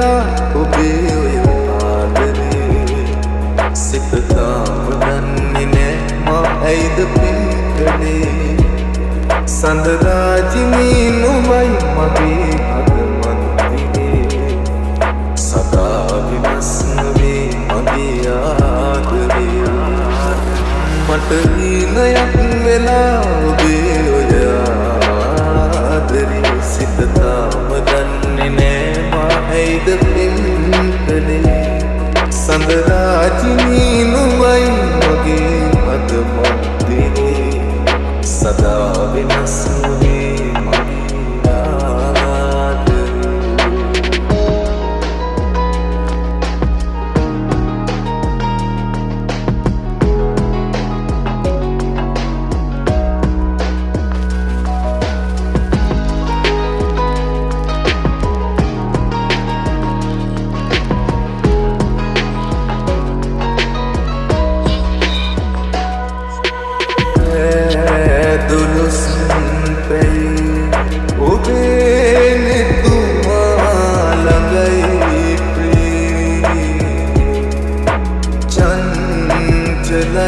වෙලා ඔබේ ඔය ආදරේ සිතතාම දන්නේ නෑ මා ඇයිද පින් කළේ සඳරාජිනී නුමයි මගේ අදමන්තිනේ සදා විමස්නවේ මගේ ආදරේ මට හීනයක් වෙලා ඔබේ ඇයිද පින් කළේ සඳරාජිනී නුමයි මගේ අදමන්තිනේ සදා වෙනස්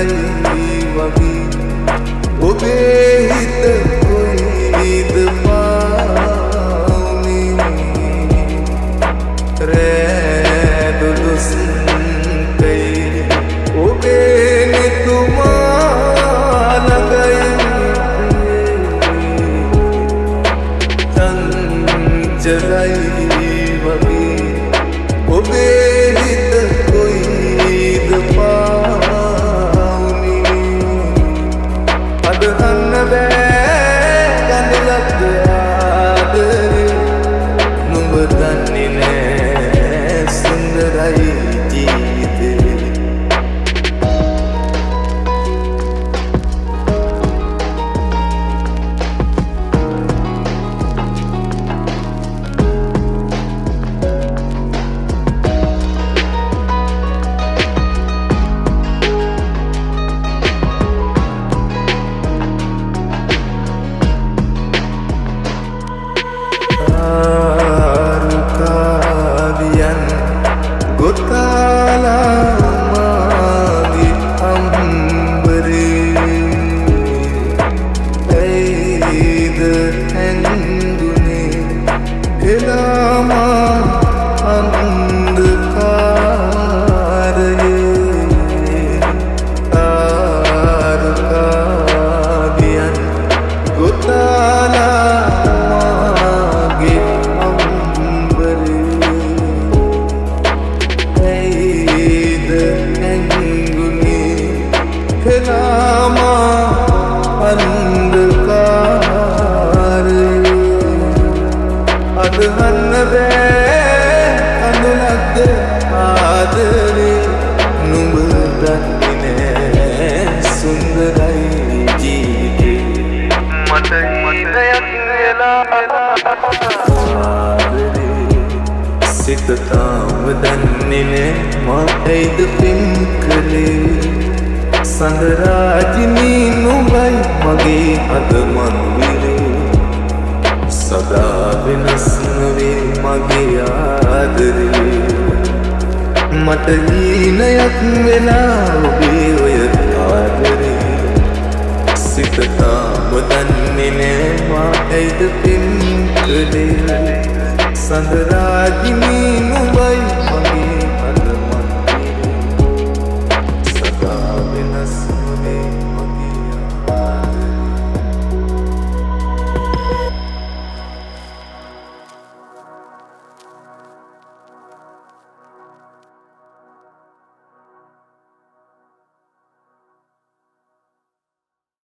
චංචලයි වගේ ඔබේ හිත අදහන්න බෑ ගඳලක්ද ආදරේ නුඹ දන්නේ නෑ සුන්දරයි අන්දකාරේ අදහන්න බෑ අඳුනක්ද ආදරේ නුඹ දන්නේ නෑ සුන්දරයි ජීවිතේ මට මතයක් සිත තාම දන්නේ නෑ මා ඇයිද පින් කළේ සඳරාජිනී නුඹයි මගේ අද මන්විරේ සදා වෙනස් නොවේ මගේ ආදරේ. මට හීනයක් වෙලා ඔබේ ඔය ආදරේ. සිත තාම දන්නේ නෑ මා ඇයිද පින් කළේ සඳරාගිනී නුඹයි මගේ